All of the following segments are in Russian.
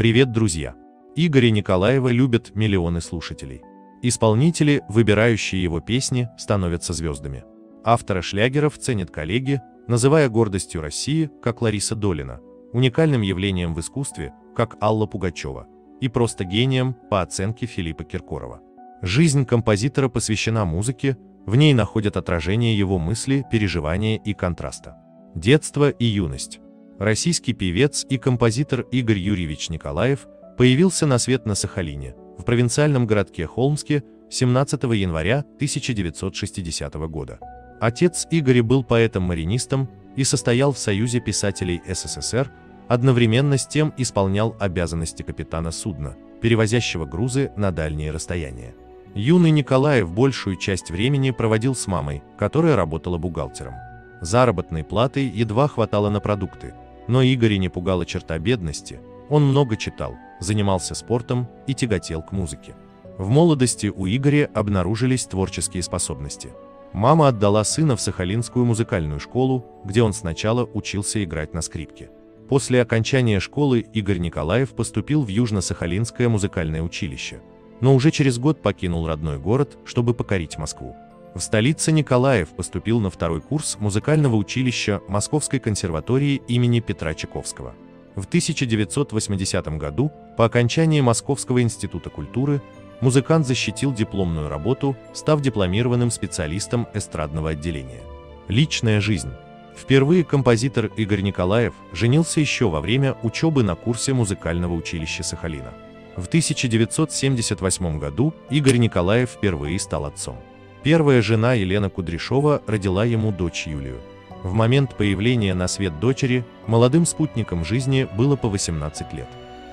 Привет, друзья! Игоря Николаева любят миллионы слушателей. Исполнители, выбирающие его песни, становятся звездами. Автора шлягеров ценят коллеги, называя гордостью России, как Лариса Долина, уникальным явлением в искусстве, как Алла Пугачева, и просто гением, по оценке Филиппа Киркорова. Жизнь композитора посвящена музыке, в ней находят отражение его мысли, переживания и контраста. Детство и юность. Российский певец и композитор Игорь Юрьевич Николаев появился на свет на Сахалине, в провинциальном городке Холмске 17 января 1960 года. Отец Игоря был поэтом-маринистом и состоял в Союзе писателей СССР, одновременно с тем исполнял обязанности капитана судна, перевозящего грузы на дальние расстояния. Юный Николаев большую часть времени проводил с мамой, которая работала бухгалтером. Заработной платы едва хватало на продукты, но Игоря не пугала черта бедности, он много читал, занимался спортом и тяготел к музыке. В молодости у Игоря обнаружились творческие способности. Мама отдала сына в Сахалинскую музыкальную школу, где он сначала учился играть на скрипке. После окончания школы Игорь Николаев поступил в Южно-Сахалинское музыкальное училище, но уже через год покинул родной город, чтобы покорить Москву. В столице Николаев поступил на второй курс музыкального училища Московской консерватории имени Петра Чайковского. В 1980 году, по окончании Московского института культуры, музыкант защитил дипломную работу, став дипломированным специалистом эстрадного отделения. Личная жизнь. Впервые композитор Игорь Николаев женился еще во время учебы на курсе музыкального училища Сахалина. В 1978 году Игорь Николаев впервые стал отцом. Первая жена Елена Кудряшова родила ему дочь Юлию. В момент появления на свет дочери молодым спутником жизни было по 18 лет.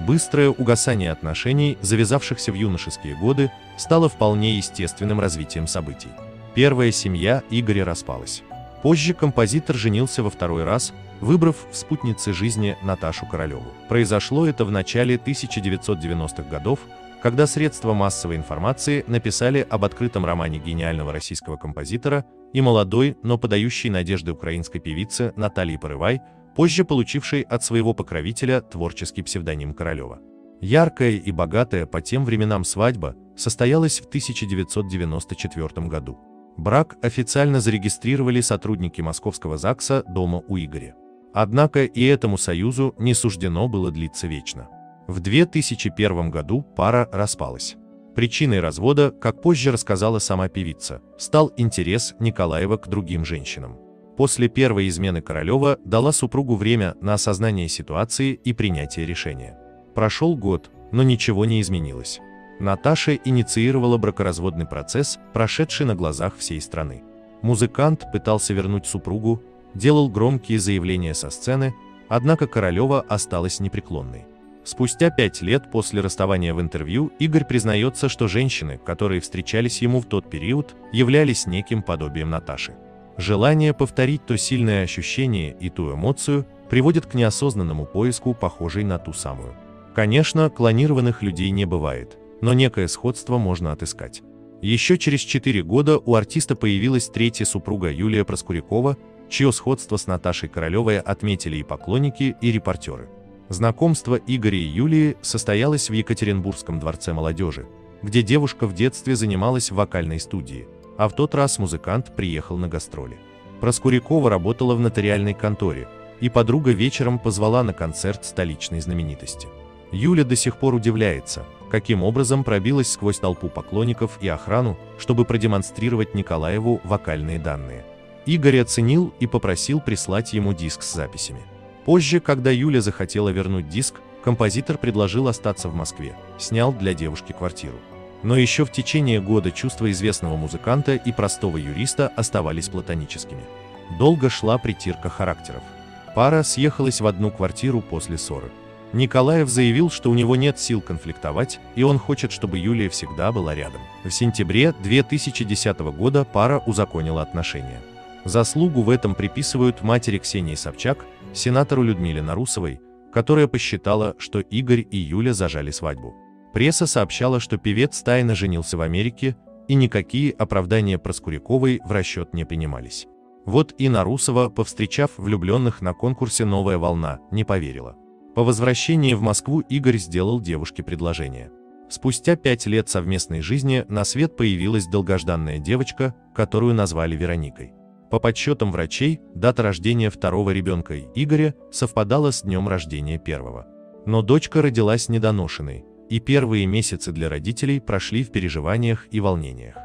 Быстрое угасание отношений, завязавшихся в юношеские годы, стало вполне естественным развитием событий. Первая семья Игоря распалась. Позже композитор женился во второй раз, выбрав в спутнице жизни Наташу Королеву. Произошло это в начале 1990-х годов, когда средства массовой информации написали об открытом романе гениального российского композитора и молодой, но подающей надежды украинской певицы Натальи Порывай, позже получившей от своего покровителя творческий псевдоним Королева. Яркая и богатая по тем временам свадьба состоялась в 1994 году. Брак официально зарегистрировали сотрудники московского ЗАГСа дома у Игоря. Однако и этому союзу не суждено было длиться вечно. В 2001 году пара распалась. Причиной развода, как позже рассказала сама певица, стал интерес Николаева к другим женщинам. После первой измены Королева дала супругу время на осознание ситуации и принятие решения. Прошел год, но ничего не изменилось. Наташа инициировала бракоразводный процесс, прошедший на глазах всей страны. Музыкант пытался вернуть супругу, делал громкие заявления со сцены, однако Королева осталась непреклонной. Спустя пять лет после расставания в интервью Игорь признается, что женщины, которые встречались ему в тот период, являлись неким подобием Наташи. Желание повторить то сильное ощущение и ту эмоцию приводит к неосознанному поиску, похожей на ту самую. Конечно, клонированных людей не бывает, но некое сходство можно отыскать. Еще через 4 года у артиста появилась третья супруга Юлия Проскурякова, чье сходство с Наташей Королевой отметили и поклонники, и репортеры. Знакомство Игоря и Юлии состоялось в Екатеринбургском дворце молодежи, где девушка в детстве занималась в вокальной студии, а в тот раз музыкант приехал на гастроли. Проскурякова работала в нотариальной конторе, и подруга вечером позвала на концерт столичной знаменитости. Юля до сих пор удивляется, каким образом пробилась сквозь толпу поклонников и охрану, чтобы продемонстрировать Николаеву вокальные данные. Игорь оценил и попросил прислать ему диск с записями. Позже, когда Юля захотела вернуть диск, композитор предложил остаться в Москве, снял для девушки квартиру. Но еще в течение года чувства известного музыканта и простого юриста оставались платоническими. Долго шла притирка характеров. Пара съехалась в одну квартиру после ссоры. Николаев заявил, что у него нет сил конфликтовать, и он хочет, чтобы Юлия всегда была рядом. В сентябре 2010 года пара узаконила отношения. Заслугу в этом приписывают матери Ксении Собчак, сенатору Людмиле Нарусовой, которая посчитала, что Игорь и Юля зажали свадьбу. Пресса сообщала, что певец тайно женился в Америке, и никакие оправдания Проскуряковой в расчет не принимались. Вот и Нарусова, повстречав влюбленных на конкурсе «Новая волна», не поверила. По возвращении в Москву Игорь сделал девушке предложение. Спустя пять лет совместной жизни на свет появилась долгожданная девочка, которую назвали Вероникой. По подсчетам врачей, дата рождения второго ребенка Игоря совпадала с днем рождения первого. Но дочка родилась недоношенной, и первые месяцы для родителей прошли в переживаниях и волнениях.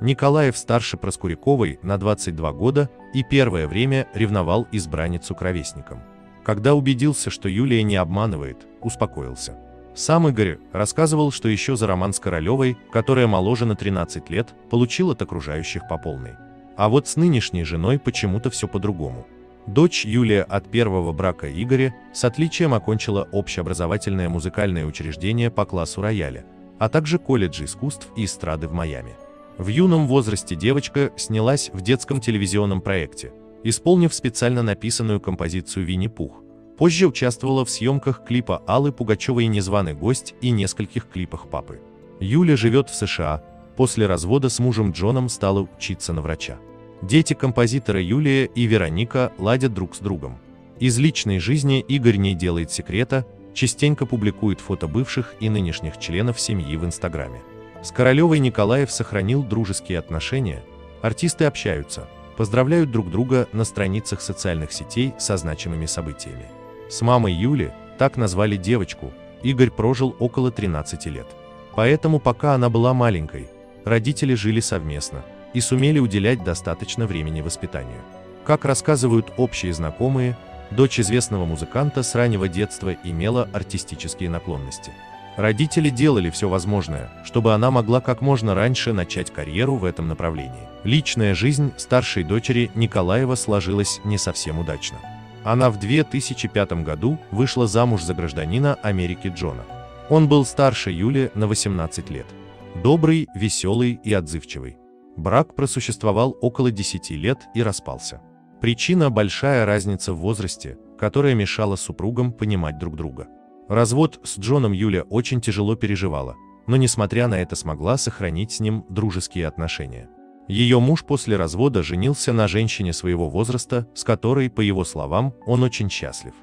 Николаев старше Проскуряковой на 22 года и первое время ревновал избранницу кровесником. Когда убедился, что Юлия не обманывает, успокоился. Сам Игорь рассказывал, что еще за роман с Королевой, которая моложе на 13 лет, получил от окружающих по полной. А вот с нынешней женой почему-то все по-другому. Дочь Юлия от первого брака Игоря с отличием окончила общеобразовательное музыкальное учреждение по классу рояля, а также колледж искусств и эстрады в Майами. В юном возрасте девочка снялась в детском телевизионном проекте, исполнив специально написанную композицию «Винни-Пух». Позже участвовала в съемках клипа Аллы Пугачевой «Незваный гость» и нескольких клипах папы. Юля живет в США, после развода с мужем Джоном стала учиться на врача. Дети композитора Юлия и Вероника ладят друг с другом. Из личной жизни Игорь не делает секрета, частенько публикует фото бывших и нынешних членов семьи в Инстаграме. С Королевой Николаев сохранил дружеские отношения, артисты общаются, поздравляют друг друга на страницах социальных сетей со значимыми событиями. С мамой Юли, так назвали девочку, Игорь прожил около 13 лет. Поэтому пока она была маленькой, родители жили совместно и сумели уделять достаточно времени воспитанию. Как рассказывают общие знакомые, дочь известного музыканта с раннего детства имела артистические наклонности. Родители делали все возможное, чтобы она могла как можно раньше начать карьеру в этом направлении. Личная жизнь старшей дочери Николаева сложилась не совсем удачно. Она в 2005 году вышла замуж за гражданина Америки Джона. Он был старше Юли на 18 лет. Добрый, веселый и отзывчивый. Брак просуществовал около 10 лет и распался. Причина – большая разница в возрасте, которая мешала супругам понимать друг друга. Развод с Джоном Юля очень тяжело переживала, но несмотря на это смогла сохранить с ним дружеские отношения. Ее муж после развода женился на женщине своего возраста, с которой, по его словам, он очень счастлив.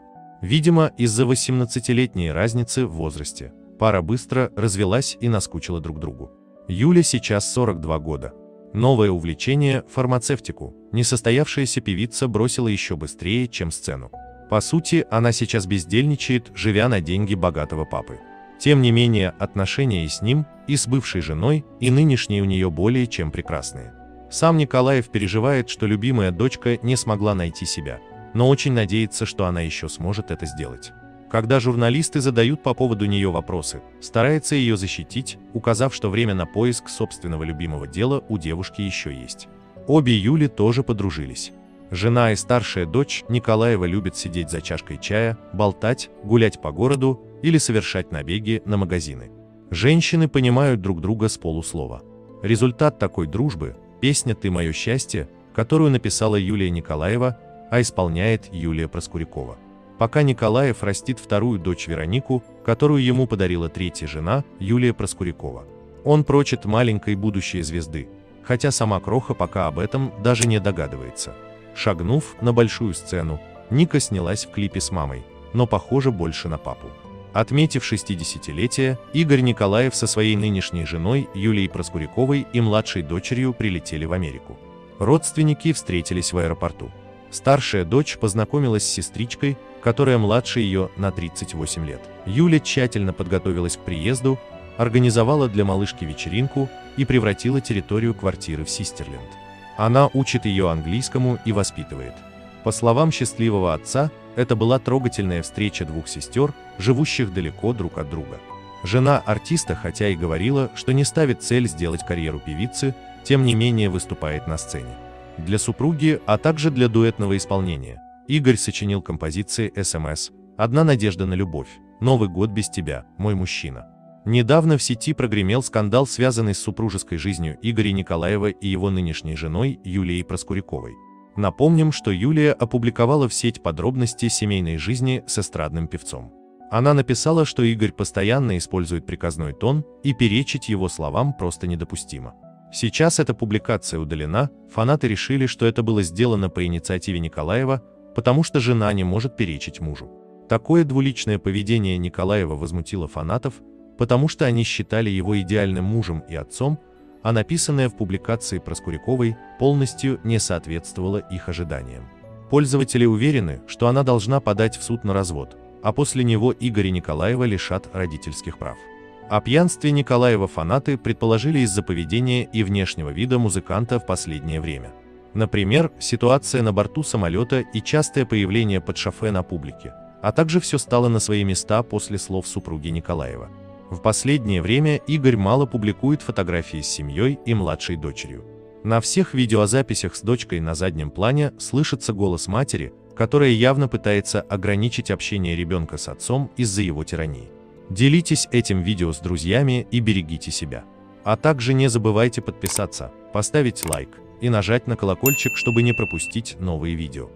Видимо, из-за 18-летней разницы в возрасте, пара быстро развелась и наскучила друг другу. Юля сейчас 42 года. Новое увлечение – фармацевтику. Несостоявшаяся певица бросила еще быстрее, чем сцену. По сути, она сейчас бездельничает, живя на деньги богатого папы. Тем не менее, отношения и с ним, и с бывшей женой, и нынешние у нее более чем прекрасные. Сам Николаев переживает, что любимая дочка не смогла найти себя, но очень надеется, что она еще сможет это сделать. Когда журналисты задают по поводу нее вопросы, старается ее защитить, указав, что время на поиск собственного любимого дела у девушки еще есть. Обе Юли тоже подружились. Жена и старшая дочь Николаева любят сидеть за чашкой чая, болтать, гулять по городу или совершать набеги на магазины. Женщины понимают друг друга с полуслова. Результат такой дружбы – песня «Ты мое счастье», которую написала Юлия Николаева, а исполняет Юлия Проскурякова. Пока Николаев растит вторую дочь Веронику, которую ему подарила третья жена Юлия Проскурякова. Он прочит маленькой будущей звезды, хотя сама Кроха пока об этом даже не догадывается. Шагнув на большую сцену, Ника снялась в клипе с мамой, но похоже больше на папу. Отметив 60-летие, Игорь Николаев со своей нынешней женой Юлией Проскуряковой и младшей дочерью прилетели в Америку. Родственники встретились в аэропорту. Старшая дочь познакомилась с сестричкой, которая младше ее на 38 лет. Юля тщательно подготовилась к приезду, организовала для малышки вечеринку и превратила территорию квартиры в Систерленд. Она учит ее английскому и воспитывает. По словам счастливого отца, это была трогательная встреча двух сестер, живущих далеко друг от друга. Жена артиста, хотя и говорила, что не ставит цель сделать карьеру певицы, тем не менее выступает на сцене. Для супруги, а также для дуэтного исполнения, Игорь сочинил композиции «СМС», «Одна надежда на любовь», «Новый год без тебя», «Мой мужчина». Недавно в сети прогремел скандал, связанный с супружеской жизнью Игоря Николаева и его нынешней женой Юлией Проскуряковой. Напомним, что Юлия опубликовала в сеть подробности семейной жизни с эстрадным певцом. Она написала, что Игорь постоянно использует приказной тон и перечить его словам просто недопустимо. Сейчас эта публикация удалена, фанаты решили, что это было сделано по инициативе Николаева, потому что жена не может перечить мужу. Такое двуличное поведение Николаева возмутило фанатов, потому что они считали его идеальным мужем и отцом, а написанное в публикации Проскуряковой полностью не соответствовало их ожиданиям. Пользователи уверены, что она должна подать в суд на развод, а после него Игоря Николаева лишат родительских прав. О пьянстве Николаева фанаты предположили из-за поведения и внешнего вида музыканта в последнее время. Например, ситуация на борту самолета и частое появление под шофе на публике, а также все стало на свои места после слов супруги Николаева. В последнее время Игорь мало публикует фотографии с семьей и младшей дочерью. На всех видеозаписях с дочкой на заднем плане слышится голос матери, которая явно пытается ограничить общение ребенка с отцом из-за его тирании. Делитесь этим видео с друзьями и берегите себя. А также не забывайте подписаться, поставить лайк и нажать на колокольчик, чтобы не пропустить новые видео.